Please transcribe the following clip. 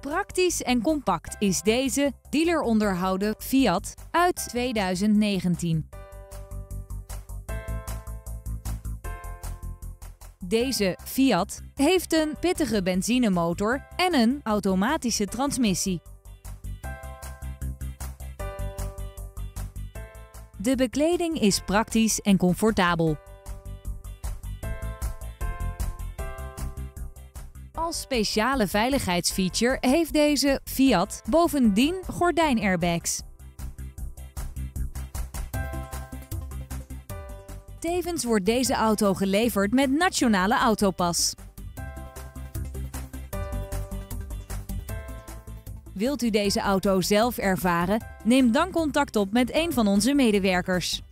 Praktisch en compact is deze dealer onderhouden Fiat uit 2019. Deze Fiat heeft een pittige benzinemotor en een automatische transmissie. De bekleding is praktisch en comfortabel. Als speciale veiligheidsfeature heeft deze Fiat bovendien gordijnairbags. Tevens wordt deze auto geleverd met nationale autopas. Wilt u deze auto zelf ervaren? Neem dan contact op met een van onze medewerkers.